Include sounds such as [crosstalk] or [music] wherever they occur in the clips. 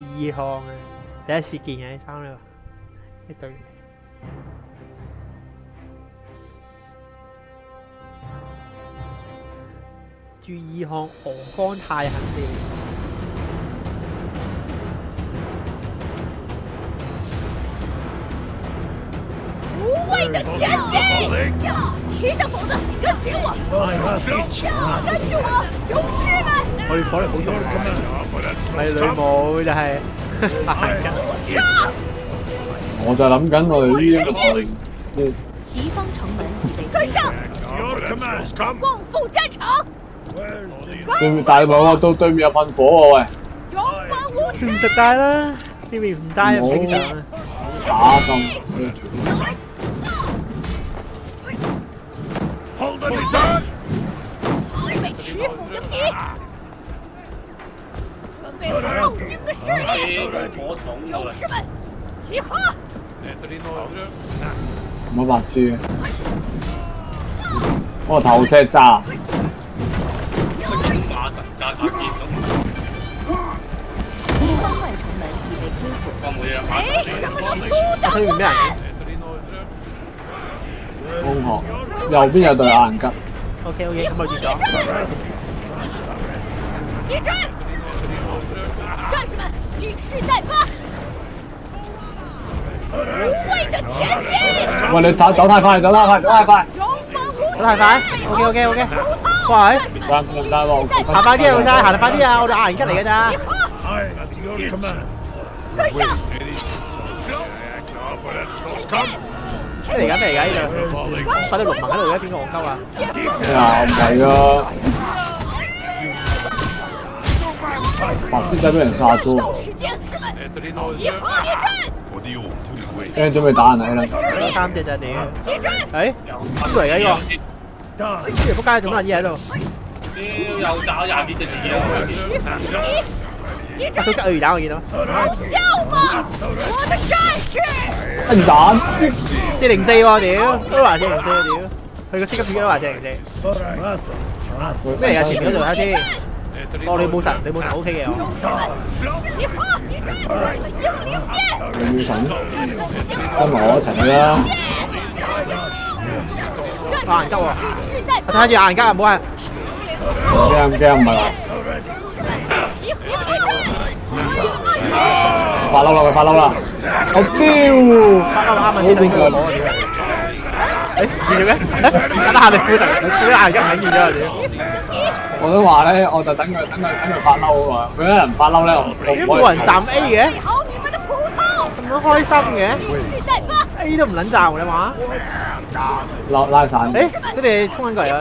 二項啊，第一次見嘅呢衫你話呢對。注意看鵝肝太狠了。无畏的前进！提上斧子，跟紧我！跟住我，勇士们！我哋火力好重咪女武就係行緊。上！我就諗緊我哋呢一個敌方城门已被跟上，共赴战場，對面大佬啊，到對面有噴火喎喂，勇往無唔實帶啦，呢邊唔帶又正常啊。打咁。好奥丁的试炼！勇士们，集合！唔好白痴嘅，我投石炸，馬神炸炸劍咁，敵方外城門已被摧毀，我冇嘢馬沒神什麼能阻擋我右邊有對眼吉，O K O K，咁我轉咗。別戰！戰士們，蓄勢待發！無畏的前进！喂你走走太快，走太快，走太快，走太快，OK OK OK。哇，係唔得唔得喎，行快啲啊，老細，行得快啲啊，我哋硬吉嚟㗎咋。跟上！咩嚟㗎？咩嚟㗎？呢度快啲農民喺度嘅，點解戇鳩啊？咩啊唔係啊，白痴仔俾人殺咗，跟住準備打人嚟啦，三隻咋屌？列陣！誒，邊個嚟㗎呢個？呢條仆街做乜？嘢喺度？又炸廿幾隻自己啊！列阿蘇吉陣！鱷魚蛋我見到，咆哮吧，我的戰士！一蛋，四零四喎屌，都話四零四屌，佢個超級片都話四零四。咩嚟㗎？前面嗰度睇下先。哦，你冇神，你冇神 O K 嘅我。集合列陣！英靈變！你要神，跟埋我一齊去啦，戰士們，蓄勢待我發！睇住硬吉啊，唔好係。唔驚唔驚唔係話集合列陣！發嬲啦佢發嬲啦，我啱招，啱啱先睇佢攞啊屌！誒見到咩？誒打下 [laughs] 你冇神，你啲硬吉唔係見咗啊屌！我都話咧，我就等佢等佢等佢發嬲啊嘛，佢一人發嬲咧，我點我冇人站 A 嘅？咁樣開心嘅！，A 都唔撚站你話？拉拉散，誒，佢哋衝緊過嚟啊！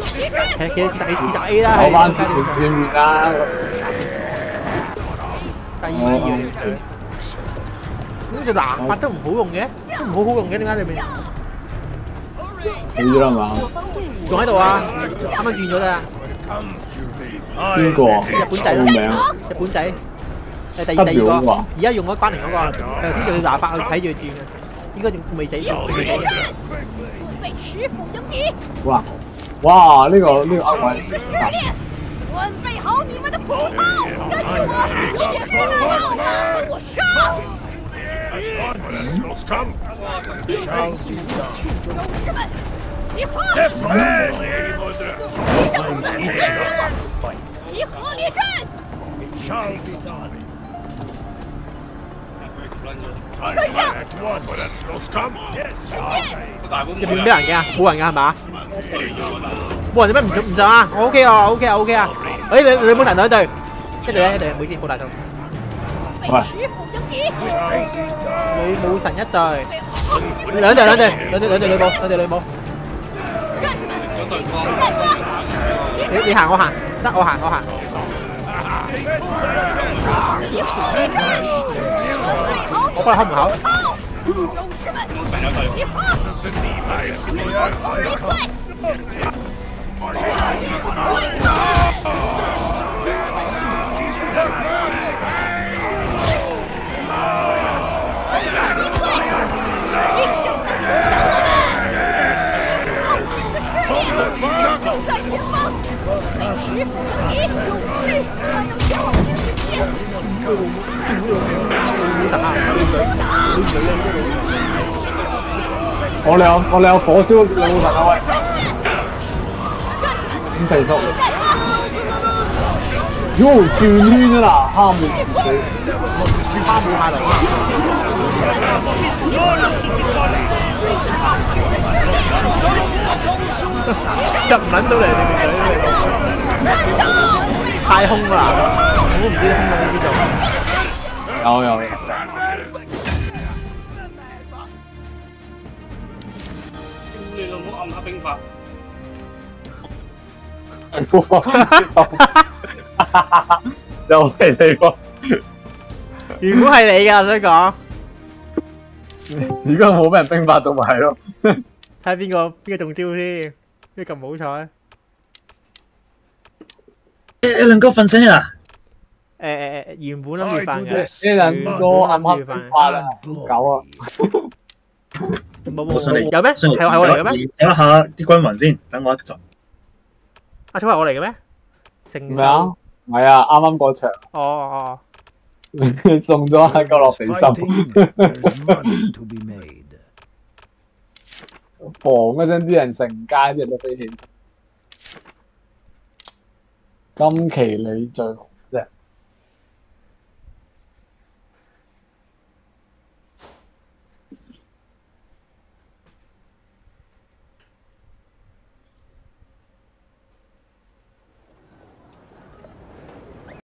其實其實其實其實 A 啦，攞翻係片第二樣。咁就拿法都唔好用嘅，都唔好好用嘅，點解你咪死咗啦嘛，仲喺度啊？啱啱轉咗咋？邊個啊？日本仔報名，日本仔誒第二第二個嗰個啊，而家用咗關寧嗰個，頭先仲要拿法去睇住轉嘅，應該仲未死！哇哇呢個呢個呃位是試煉！準備好你們的斧头！跟住我，勇士們，跟我上！勇士們，集合！提上斧子，跟住我！集合列陣！跟上！前進！大本入邊咩人嘅啊？冇人嘅係嘛？冇人做咩唔上唔上啊？我 OK 啊，OK 啊，OK 啊。誒你你冇神兩隊，一隊啊一隊，唔好意思冇大隊。準備持斧迎敵！女武神一隊，兩隊兩隊兩隊兩隊女武兩隊女武。戰士們，蓄勢待發！你你行我行，得我行我行。集合列陣！準備好我幫你開門口。勇士們，集合！擊碎！你準備持斧迎敵，勇士才能前往英靈殿。我哋有我哋有火燒老神啊喂！咁肥叔，喲轉圈啊啦，蝦妹哈姆太郎入唔撚到嚟你哋太空啦！我都唔知空到邊度。有有有，你老母暗黑兵法，又係你喎！如果係你㗎，我想講，而家冇俾人冰法到咪係咯？[laughs] 睇下邊個邊個中招先，邊個咁好彩？誒誒，兩哥瞓醒啦！誒誒誒，原本諗住瞓嘅，呢兩個暗黑兵法啊，狗啊！冇冇上有咩？上嚟係係我嚟嘅咩？睇下啲軍雲先，等我一陣。阿草係我嚟嘅咩？成咩啊手？？唔係啊，啱啱嗰場哦哦，送咗喺个落地心。防一陣，啲人成街啲人都飞起。今期你最。